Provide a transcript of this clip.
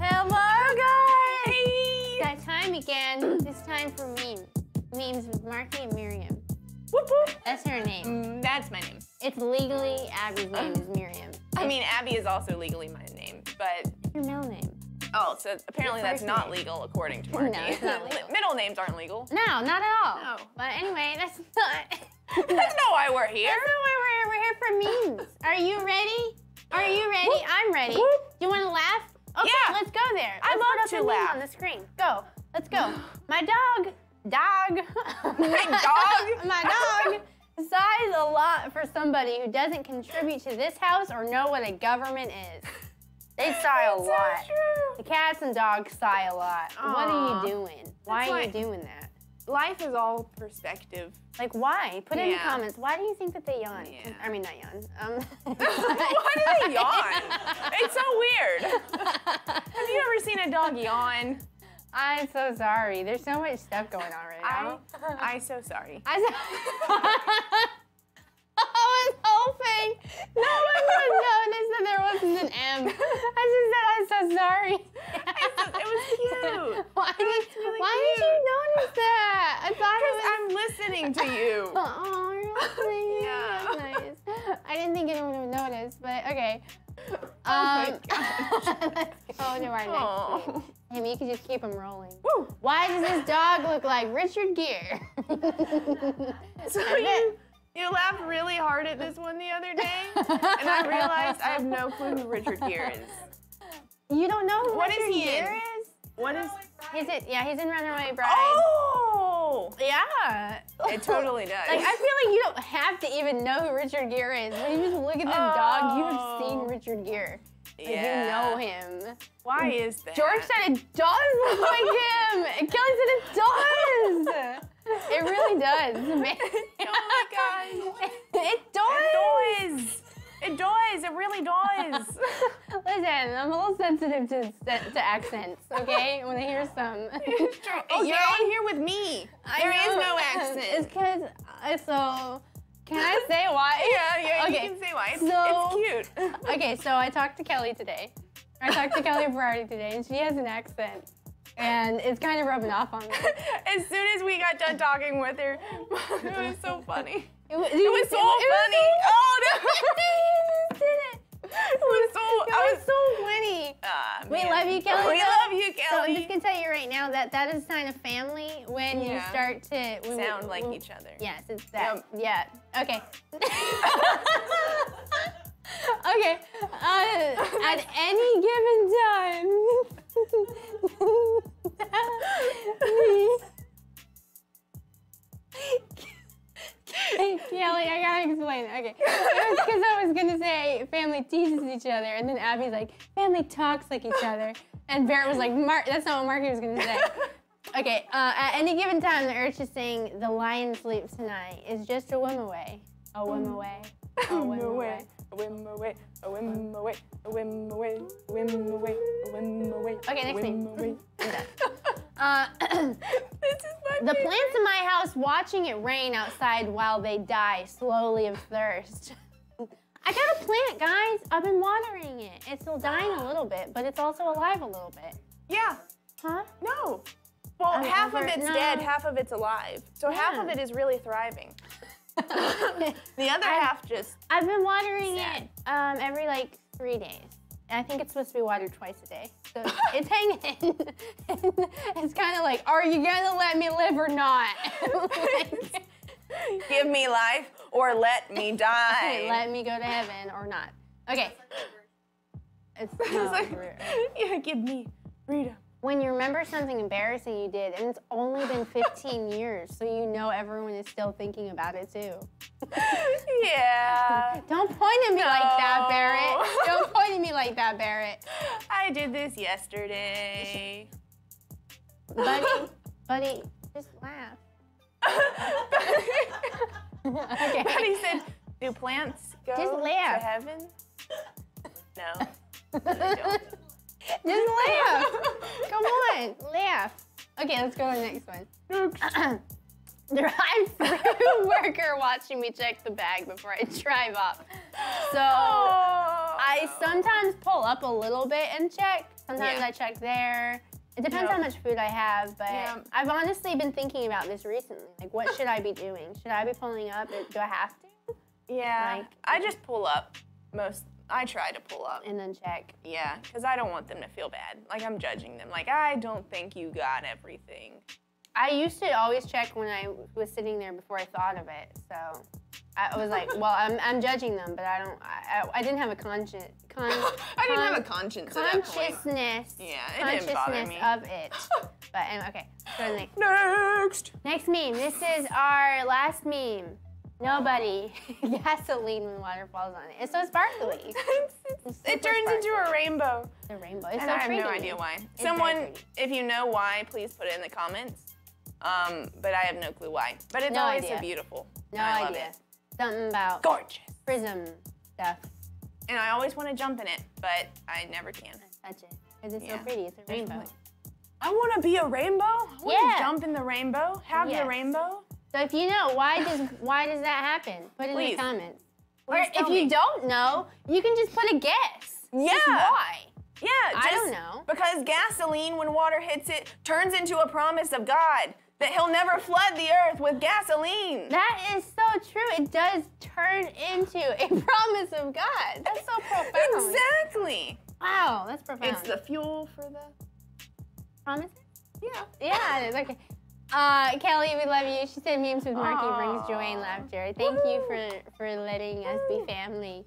Hello, guys! That time again. This time for memes. Memes with Markie and Miriam. Whoop whoop. That's her name. Mm, that's my name. It's legally Abi's name is Miriam. I mean, Abi is also legally my name, but Your middle name. oh, so apparently that's not name. legal according to Markie. No, it's not legal. Middle names aren't legal. No, not at all. No. But anyway, that's not. That's not why we're here. That's not why we're here. We're here for memes. Are you ready? Are you ready? Whoop. I'm ready. Whoop. You want to laugh? Okay, Yeah. let's go there. I Let's love put to laugh. on the screen. Go. Let's go. My dog. Dog. My dog? My dog sighs a lot for somebody who doesn't contribute to this house or know what a government is. They sigh a That's so lot. true. The cats and dogs sigh a lot. What are you doing? Why That's are like- you doing that? Life is all perspective. Like, why? Put it in the comments. Why do you think that they yawn? Yeah. I mean, not yawn. Um, Why do they yawn? It's so weird. Have you ever seen a dog yawn? I'm so sorry. There's so much stuff going on right I, now. I'm so sorry. I, I was hoping no one would notice that there wasn't an M. I just said I'm so sorry. Was cute. Why, did, really why did you notice that? I thought it was. I'm listening to you. Oh, you're listening. Yeah. That's nice. I didn't think anyone would notice, but okay. Oh my Um, let's go to our next Oh. one. Hey, you can just keep them rolling. Woo. Why does this dog look like Richard Gere? So you, you laughed really hard at this one the other day, and I realized I have no clue who Richard Gere is. You don't know who What is Richard he in? Gere is? What is? He's it. Yeah, he's in Runaway Bride. Oh! Yeah. It totally does. Like I feel like you don't have to even know who Richard Gere is. When you just look at this dog, you have Oh. seen Richard Gere. Like, Yeah. You know him. Why is that? George said it does look like him. And Kelly said it does. It really does. Amazing. Oh my god. It does. It really does. Listen, I'm a little sensitive to, to accents, okay? When I hear some. It's true. Okay? You're on here with me. I There is know. no It's because, uh, so, can I say why? Yeah, yeah, Okay, you can say why. It's, so- it's cute. Okay, so I talked to Kelly today. I talked to Kelly Ferrari today, and she has an accent. And it's kind of rubbing off on me. As soon as we got done talking with her, it was so funny. It was, It was so funny. Oh no! It did it. It was so. It I was so funny. Ah, We man. love you, Kelly. We love you, So I'm just gonna tell you right now that that is a sign of family when you start to we- Sound like when- each other. Yes, it's that. Yep. Yeah. Okay. okay. Uh, at any given time. Kelly, I gotta explain. Okay, because I was gonna say family teases each other, and then Abi's like, family talks like each other, and Barrett was like, Mark, that's not what Markie was gonna say. Okay, uh, at any given time, the urge to sing "The Lion Sleeps Tonight" is just a whim away. A whim away. A whim away. A whim away, a whim away, a whim away, a whim away, a whim away. Okay, next thing. I'm done. Uh, This is my the plants in my house watching it rain outside while they die slowly of thirst. I got a plant, guys. I've been watering it. It's still dying a little bit, but it's also alive a little bit. Yeah. Huh? No. Well, I'm half over of it's now. dead, half of it's alive. So half of it is really thriving. The other I- half just. I've been watering Sad. it um, every like three days. I think it's supposed to be watered twice a day. So it's hanging. it's kind of like, are you gonna let me live or not? Like, Give me life or let me die. let me go to heaven or not. Okay. It's, no, like, yeah, give me freedom. When you remember something embarrassing you did, and it's only been 15 years, so you know everyone is still thinking about it too. Yeah. Don't point at me like that, Barrett. Don't point at me like that, Barrett. I did this yesterday. Buddy, buddy, just laugh. okay. He said, do plants go Just to laugh. heaven? No. don't. Just laugh. Come on, laugh. Okay, let's go to the next one. Drive-through worker watching me check the bag before I drive off. So Oh. I sometimes pull up a little bit and check, Sometimes Yeah. I check there. It depends Yeah. how much food I have, but Yeah. I've honestly been thinking about this recently. Like, what should I be doing? Should I be pulling up? Do I have to? Yeah. Like- I just pull up most. I try to pull up. And then check. Yeah, because I don't want them to feel bad. Like I'm judging them. Like I don't think you got everything. I used to always check when I was sitting there before I thought of it. So I was like, well, I'm, I'm judging them, but I don't. I, I, I didn't have a conscience. Con, I didn't have a conscience at that point. consciousness. Yeah, it didn't bother me. of it. But anyway, okay. So next, Next. next meme. This is our last meme. Nobody. Gasoline when water falls on it. It's so sparkly. It's it super turns into a rainbow. The rainbow. It's and so I have pretty. no idea why. very Someone, if you know why, please put it in the comments. Um, but I have no clue why. But it's No always idea. so beautiful. No I love idea. it. Something about Gorgeous. prism stuff. And I always want to jump in it, but I never can. Touch it. Because it's Yeah, so pretty. It's a rainbow. I want to be a rainbow. I want Yeah. to jump in the rainbow. Have Yes. the rainbow. So if you know why does why does that happen? Put it in the comments. Or if tell you don't know, you can just put a guess. Yeah. Just why? Yeah, I don't know. Because gasoline, when water hits it, turns into a promise of God that He'll never flood the earth with gasoline. That is so true. It does turn into a promise of God. That's so profound. Exactly. Wow, that's profound. It's the fuel for the. promise. Yeah. Yeah, it is. Okay. Uh, Kelly, we love you. She said memes with Markie brings joy and laughter. Thank you for for letting us be family.